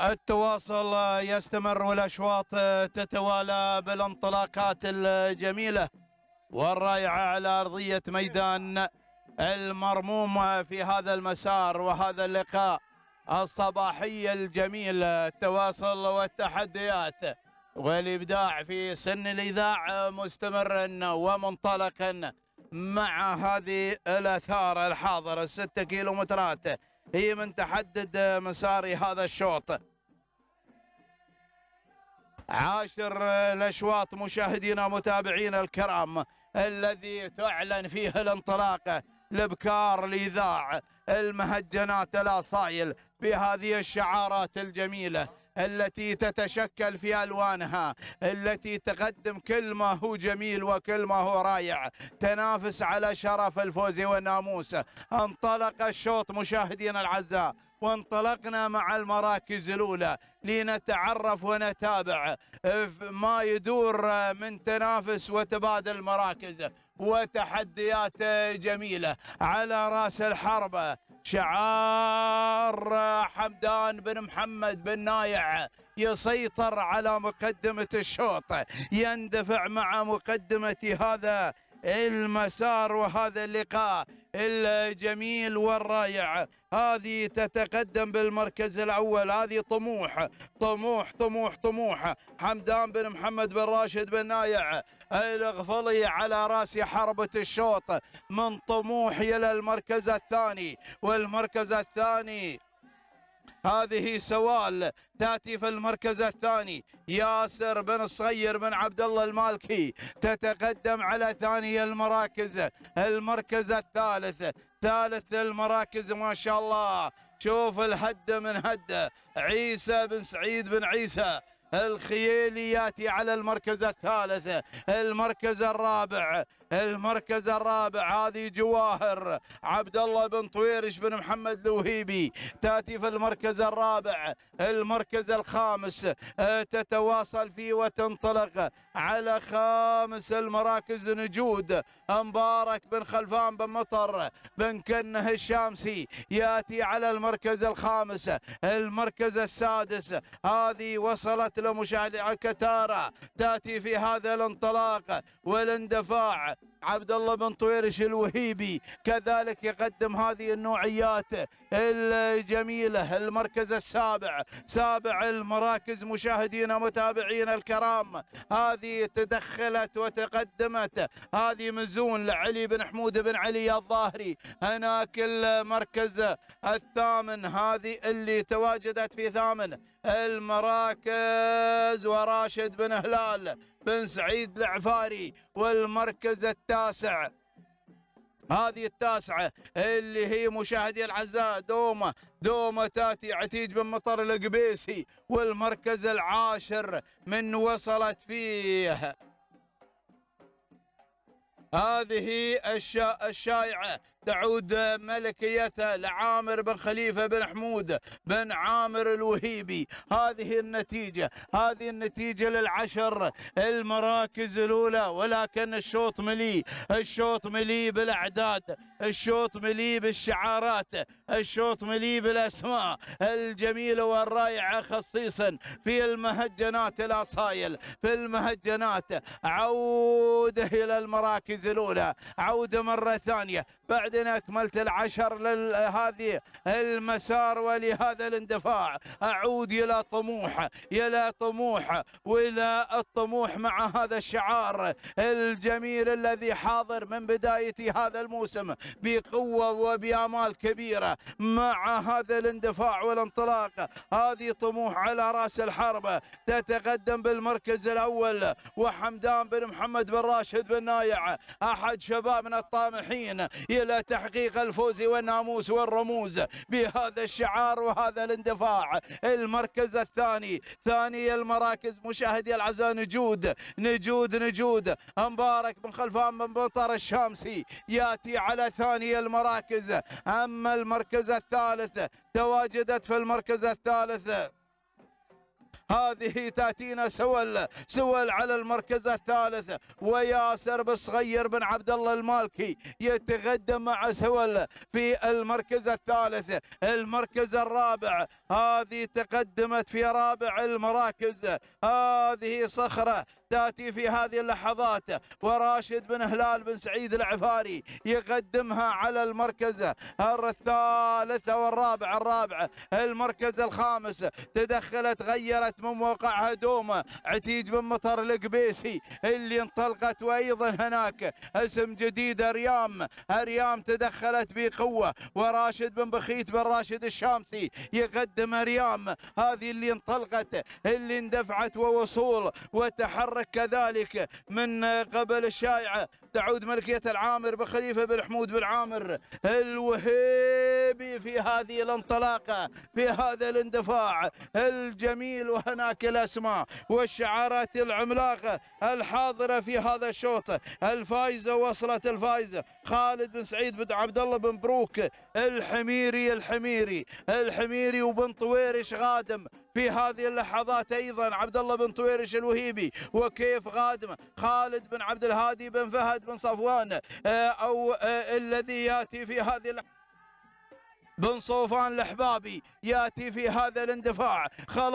التواصل يستمر والأشواط تتوالى بالانطلاقات الجميلة والرائعة على أرضية ميدان المرموم في هذا المسار وهذا اللقاء الصباحي الجميل. التواصل والتحديات والإبداع في سن الاذاعه مستمرا ومنطلقا مع هذه الآثار الحاضرة. الستة كيلومترات هي من تحدد مسار هذا الشوط. عاشر الأشواط مشاهدينا متابعينا الكرام الذي تعلن فيه الانطلاقه الابكار الإذاع المهجنات الأصايل بهذه الشعارات الجميلة التي تتشكل في ألوانها التي تقدم كل ما هو جميل وكل ما هو رائع. تنافس على شرف الفوز والناموس. انطلق الشوط مشاهدينا الأعزاء. وانطلقنا مع المراكز الأولى لنتعرف ونتابع. ما يدور من تنافس وتبادل مراكز وتحديات جميلة. على رأس الحربه شعار حمدان بن محمد بن نايع يسيطر على مقدمة الشوط. يندفع مع مقدمة هذا المسار وهذا اللقاء. الجميل والرائع. هذه تتقدم بالمركز الأول. هذه طموح. طموح طموح طموح. حمدان بن محمد بن راشد بن نايع. الغفلي على رأس حربة الشوط. من طموح إلى المركز الثاني. والمركز الثاني هذه سوال تأتي في المركز الثاني. ياسر بن الصغير بن عبد الله المالكي تتقدم على ثاني المراكز. المركز الثالث. ثالث المراكز ما شاء الله. شوف الهد من هد. عيسى بن سعيد بن عيسى. الخيالي ياتي على المركز الثالث المركز الرابع المركز الرابع. هذه جواهر عبد الله بن طويرش بن محمد الوهيبي تأتي في المركز الرابع المركز الخامس آه، تتواصل فيه وتنطلق. على خامس المراكز نجود. مبارك بن خلفان بن مطر بن كنه الشامسي ياتي على المركز الخامس. المركز السادس. هذه وصلت لمشاهدة كتارة تأتي في هذا الانطلاق والاندفاع. عبد الله بن طويرش الوهيبي كذلك يقدم هذه النوعيات الجميلة المركز السابع سابع المراكز مشاهدينا متابعينا الكرام. هذه تدخلت وتقدمت. هذه مزون لعلي بن حمود بن علي الظاهري. هناك المركز الثامن هذه اللي تواجدت في ثامن المراكز وراشد بن هلال. بن سعيد العفاري والمركز التاسع. هذه التاسعة اللي هي مشاهدي العزاء دومة دومة تاتي عتيج بن مطر القبيسي والمركز العاشر من وصلت فيه. هذه الشا الشائعة تعود ملكيتها لعامر بن خليفة بن حمود بن عامر الوهيبي. هذه النتيجة هذه النتيجة للعشر المراكز الأولى. ولكن الشوط مليء الشوط مليء بالأعداد الشوط مليء بالشعارات الشوط مليء بالأسماء الجميلة والرائعة خصيصا في المهجنات الأصايل. في المهجنات عودة إلى المراكز الأولى عودة مرة ثانية. بعد ان اكملت العشر لهذه المسار ولهذا الاندفاع. أعود إلى طموح إلى طموح وإلى الطموح مع هذا الشعار الجميل الذي حاضر من بداية هذا الموسم بقوة وبأمال كبيرة. مع هذا الاندفاع والانطلاق هذه طموح على رأس الحرب تتقدم بالمركز الأول. وحمدان بن محمد بن راشد بن نايع أحد شبابنا الطامحين تحقيق الفوز والناموس والرموز بهذا الشعار وهذا الاندفاع. المركز الثاني ثاني المراكز مشاهدي العزاء نجود نجود نجود. مبارك بن خلفان بن بطر الشامسي ياتي على ثاني المراكز. أما المركز الثالث تواجدت في المركز الثالث. هذه تأتينا سول سول على المركز الثالث. وياسر بالصغير بن عبد الله المالكي يتقدم مع سول في المركز الثالث. المركز الرابع هذه تقدمت في رابع المراكز. هذه صخرة تاتي في هذه اللحظات. وراشد بن هلال بن سعيد العفاري يقدمها على المركز الثالث والرابع الرابع. المركز الخامس تدخلت غيرت من موقعها دومه عتيج بن مطر القبيسي اللي انطلقت وأيضا هناك. اسم جديد أريام. أريام تدخلت بقوة. وراشد بن بخيت بن راشد الشامسي يقدم أريام. هذه اللي انطلقت اللي اندفعت ووصول وتحرك كذلك من قبل الشائعة تعود ملكية العامر بخليفة بن حمود بن عامر الوهيبي في هذه الانطلاقة في هذا الاندفاع الجميل وهناك الأسماء والشعارات العملاقة الحاضرة في هذا الشوط. الفايزة وصلت الفايزة خالد بن سعيد بن عبد الله بن بروك الحميري الحميري الحميري وبن طويرش غادم. في هذه اللحظات أيضا عبد الله بن طويرش الوهيبي وكيف غادم؟ خالد بن عبد الهادي بن فهد بن صفوان آه، أو آه، الذي يأتي في هذه اللحظات بن صوفان الحبابي يأتي في هذا الاندفاع. خلاص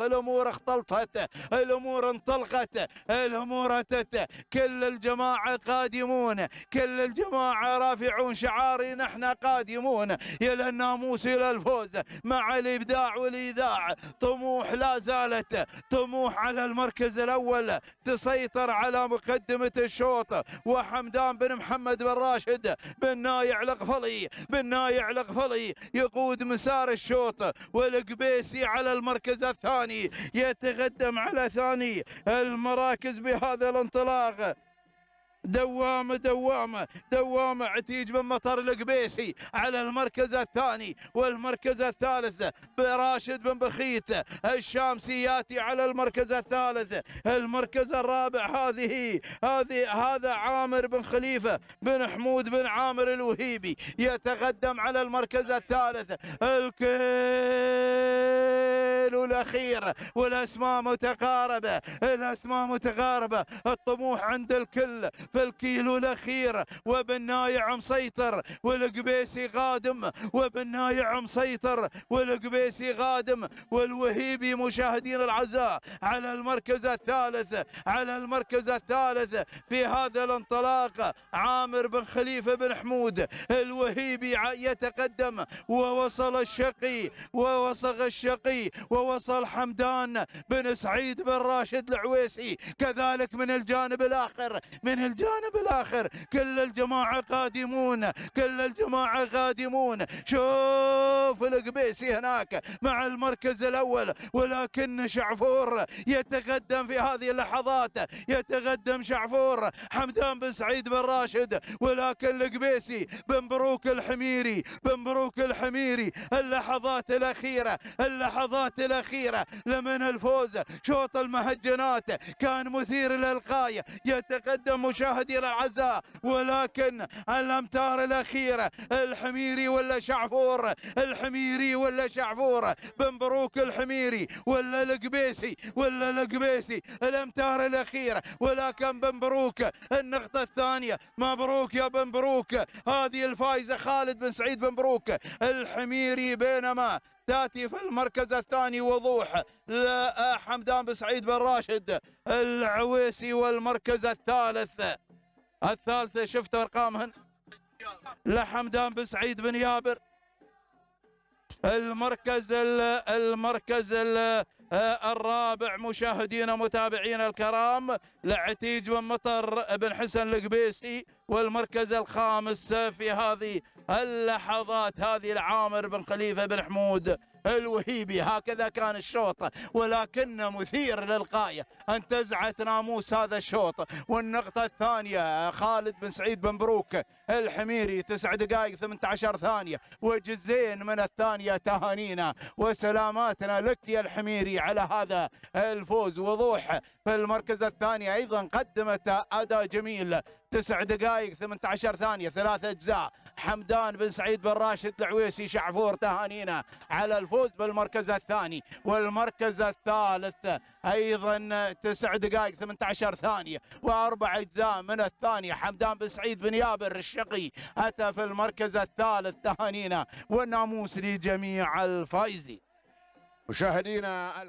الأمور اختلطت الأمور انطلقت الأمور أتت. كل الجماعة قادمون كل الجماعة رافعون شعاري نحن قادمون. إلى الناموس إلى الفوز مع الإبداع والايذاع طموح لا زالت طموح على المركز الأول. تسيطر على مقدمة الشوط. وحمدان بن محمد بن راشد بن نايع القفلي بن نايع الغفلي يقود مسار الشوط والقبيسي على المركز الثاني يتقدم على ثاني المراكز بهذا الانطلاق. دوامة دوامة دوامة. عتيج بن مطر القبيسي على المركز الثاني والمركز الثالث. براشد بن بخيت الشامسي ياتي على المركز الثالث. المركز الرابع هذه هذه هذا عامر بن خليفة بن حمود بن عامر الوهيبي يتقدم على المركز الثالث. الكيل الأخير والأسماء متقاربة الأسماء متقاربة الطموح عند الكل في الكيلو الأخير. وبن نايع مسيطر والقبيسي قادم وبن نايع مسيطر والقبيسي قادم والوهيبي مشاهدين العزاء على المركز الثالث على المركز الثالث في هذا الانطلاق. عامر بن خليفة بن حمود الوهيبي يتقدم ووصل الشقي ووصل الشقي ووصل حمدان بن سعيد بن راشد العويسي. كذلك من الجانب الآخر من الجانب الآخر كل الجماعة قادمون كل الجماعة قادمون شوف القبيسي هناك مع المركز الأول ولكن شعفور يتقدم في هذه اللحظات. يتقدم شعفور حمدان بن سعيد بن راشد ولكن القبيسي بن بروك الحميري بن بروك الحميري. اللحظات الأخيرة اللحظات الأخيرة لمن الفوز. شوط المهجنات كان مثير للغاية. يتقدم مشاهد مشاهدينا الأعزاء ولكن الأمتار الأخيرة الحميري ولا شعفور؟ الحميري ولا شعفور؟ بن بروك الحميري ولا القبيسي؟ ولا القبيسي؟ الأمتار الأخيرة. ولكن بن بروك النقطة الثانية. مبروك يا بن بروك. هذه الفائزة خالد بن سعيد بن بروك. الحميري بينما تأتي في المركز الثاني وضوح. لحمدان بن سعيد بن راشد. العويسي والمركز الثالث. الثالثة شفت أرقامهن؟ لحمدان بن سعيد بن يابر. المركز المركز الرابع مشاهدينا متابعينا الكرام. لعتيج بن مطر بن حسن القبيسي. والمركز الخامس في هذه اللحظات هذه العامر بن خليفة بن حمود الوهيبي هكذا كان الشوط ولكن مثير للغاية. انتزعت ناموس هذا الشوط. والنقطة الثانية خالد بن سعيد بن بروك الحميري تسع دقائق 18 ثانية. وجزين من الثانية تهانينا وسلاماتنا لك يا الحميري على هذا الفوز. وضوح في المركز الثاني أيضا قدمت أداء جميل. تسع دقائق 18 ثانية ثلاث أجزاء. حمدان بن سعيد بن راشد العويسي شعفور تهانينا على الفوز. يفوز بالمركز الثاني. والمركز الثالث أيضا تسع دقائق 18 ثانية وأربع أجزاء من الثانية. حمدان بن سعيد بن يابر الشقي أتى في المركز الثالث تهانينا والناموس لجميع الفائزين. مشاهدينا